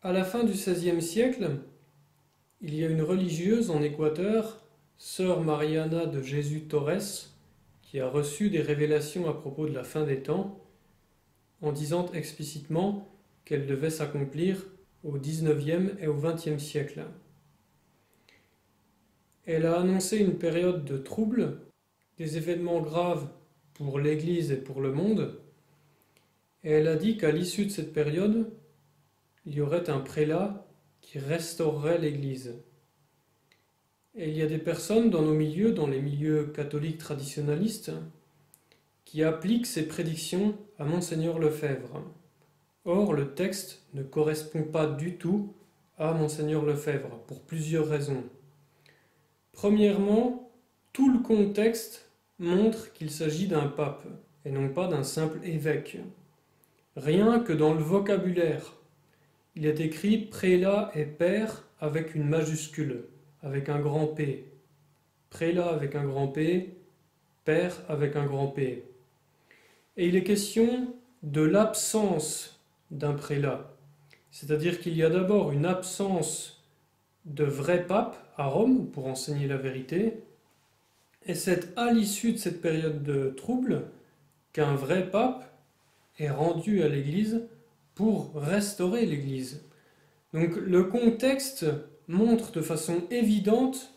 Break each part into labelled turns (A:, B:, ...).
A: À la fin du XVIe siècle, il y a une religieuse en Équateur, sœur Mariana de Jésus Torres, qui a reçu des révélations à propos de la fin des temps, en disant explicitement qu'elle devait s'accomplir au XIXe et au XXe siècle. Elle a annoncé une période de troubles, des événements graves pour l'Église et pour le monde, et elle a dit qu'à l'issue de cette période, il y aurait un prélat qui restaurerait l'Église. Et il y a des personnes dans nos milieux, dans les milieux catholiques traditionnalistes, qui appliquent ces prédictions à Monseigneur Lefebvre. Or, le texte ne correspond pas du tout à Monseigneur Lefebvre, pour plusieurs raisons. Premièrement, tout le contexte montre qu'il s'agit d'un pape, et non pas d'un simple évêque. Rien que dans le vocabulaire, il est écrit prélat et père avec une majuscule, avec un grand P. Prélat avec un grand P, père avec un grand P. Et il est question de l'absence d'un prélat. C'est-à-dire qu'il y a d'abord une absence de vrai pape à Rome pour enseigner la vérité, et c'est à l'issue de cette période de trouble qu'un vrai pape est rendu à l'Église pour restaurer l'Église. Donc le contexte montre de façon évidente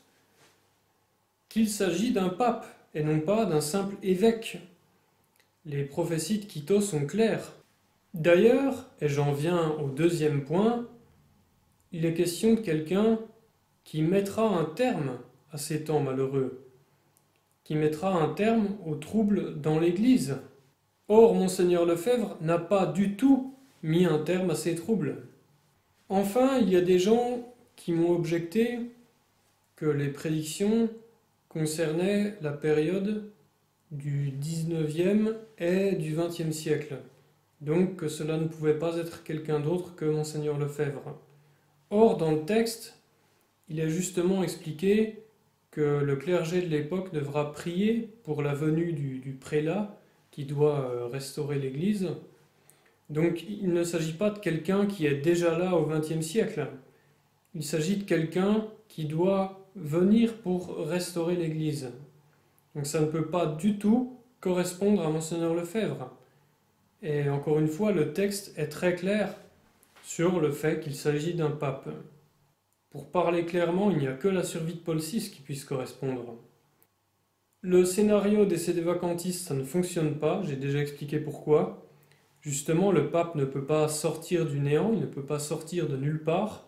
A: qu'il s'agit d'un pape et non pas d'un simple évêque. Les prophéties de Quito sont claires. D'ailleurs, et j'en viens au deuxième point, il est question de quelqu'un qui mettra un terme à ces temps malheureux, qui mettra un terme aux troubles dans l'Église. Or, monseigneur Lefebvre n'a pas du tout mis un terme à ces troubles. Enfin, il y a des gens qui m'ont objecté que les prédictions concernaient la période du 19e et du 20e siècle, donc que cela ne pouvait pas être quelqu'un d'autre que monseigneur Lefebvre. Or, dans le texte, il est justement expliqué que le clergé de l'époque devra prier pour la venue du, prélat qui doit euh, restaurer l'Église, donc il ne s'agit pas de quelqu'un qui est déjà là au XXe siècle. Il s'agit de quelqu'un qui doit venir pour restaurer l'Église. Donc ça ne peut pas du tout correspondre à Monseigneur Lefebvre. Et encore une fois, le texte est très clair sur le fait qu'il s'agit d'un pape. Pour parler clairement, il n'y a que la survie de Paul VI qui puisse correspondre. Le scénario des CD vacantistes, ça ne fonctionne pas, j'ai déjà expliqué pourquoi. Justement, le pape ne peut pas sortir du néant, il ne peut pas sortir de nulle part.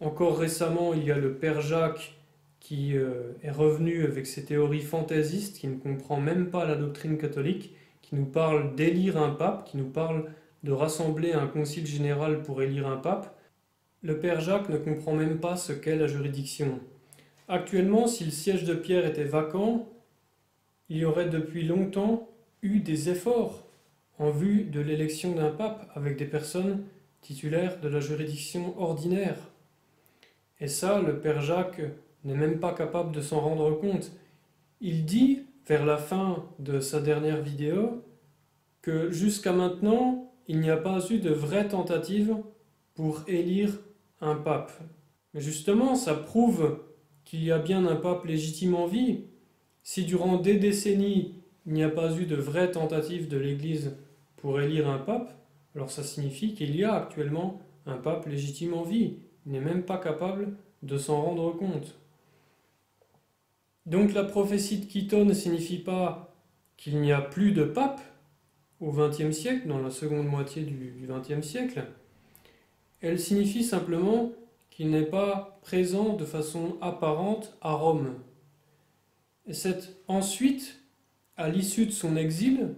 A: Encore récemment, il y a le Père Jacques qui euh, est revenu avec ses théories fantaisistes, qui ne comprend même pas la doctrine catholique, qui nous parle d'élire un pape, qui nous parle de rassembler un concile général pour élire un pape. Le Père Jacques ne comprend même pas ce qu'est la juridiction. Actuellement, si le siège de Pierre était vacant, il y aurait depuis longtemps eu des efforts en vue de l'élection d'un pape avec des personnes titulaires de la juridiction ordinaire. Et ça, le Père Jacques n'est même pas capable de s'en rendre compte. Il dit, vers la fin de sa dernière vidéo, que jusqu'à maintenant, il n'y a pas eu de vraie tentative pour élire un pape. Mais justement, ça prouve qu'il y a bien un pape légitime en vie. Si durant des décennies, il n'y a pas eu de vraie tentative de l'Église pour élire un pape, alors ça signifie qu'il y a actuellement un pape légitime en vie. Il n'est même pas capable de s'en rendre compte. Donc la prophétie de Quito ne signifie pas qu'il n'y a plus de pape au XXe siècle, dans la seconde moitié du XXe siècle. Elle signifie simplement qu'il n'est pas présent de façon apparente à Rome. Et c'est ensuite, à l'issue de son exil,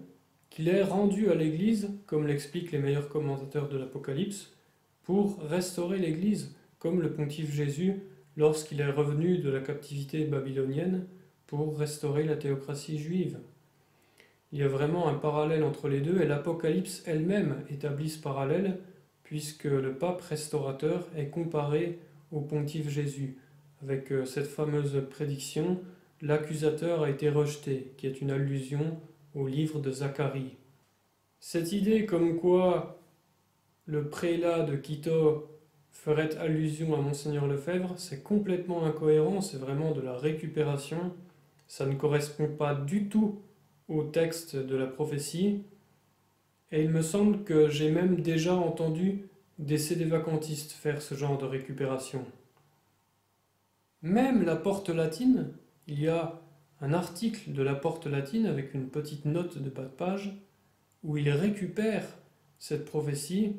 A: qu'il est rendu à l'Église, comme l'expliquent les meilleurs commentateurs de l'Apocalypse, pour restaurer l'Église, comme le pontife Jésus lorsqu'il est revenu de la captivité babylonienne pour restaurer la théocratie juive. Il y a vraiment un parallèle entre les deux et l'Apocalypse elle-même établit ce parallèle puisque le pape restaurateur est comparé au pontife Jésus avec euh, cette fameuse prédiction l'accusateur a été rejeté qui est une allusion au livre de Zacharie. Cette idée comme quoi le prélat de Quito ferait allusion à Monseigneur Lefebvre, c'est complètement incohérent, c'est vraiment de la récupération, ça ne correspond pas du tout au texte de la prophétie, et il me semble que j'ai même déjà entendu des vacantistes faire ce genre de récupération. Même la porte latine, il y a un article de la porte latine avec une petite note de bas de page où ils récupèrent cette prophétie,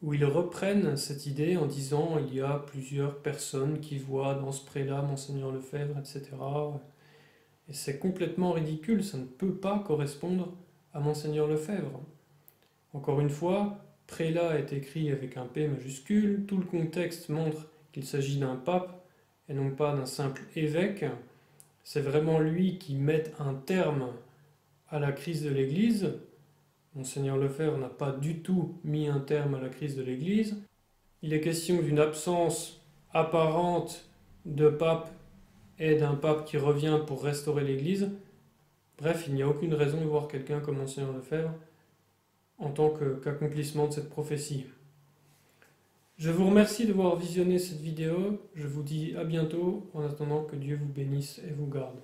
A: où ils reprennent cette idée en disant il y a plusieurs personnes qui voient dans ce prélat Monseigneur Lefebvre, etc. Et c'est complètement ridicule, ça ne peut pas correspondre à Monseigneur Lefebvre. Encore une fois, prélat est écrit avec un P majuscule, tout le contexte montre qu'il s'agit d'un pape et non pas d'un simple évêque. C'est vraiment lui qui met un terme à la crise de l'Église. Monseigneur Lefebvre n'a pas du tout mis un terme à la crise de l'Église. Il est question d'une absence apparente de pape et d'un pape qui revient pour restaurer l'Église. Bref, il n'y a aucune raison de voir quelqu'un comme Monseigneur Lefebvre en tant qu'accomplissement de cette prophétie. Je vous remercie de voir visionné cette vidéo. Je vous dis à bientôt en attendant que Dieu vous bénisse et vous garde.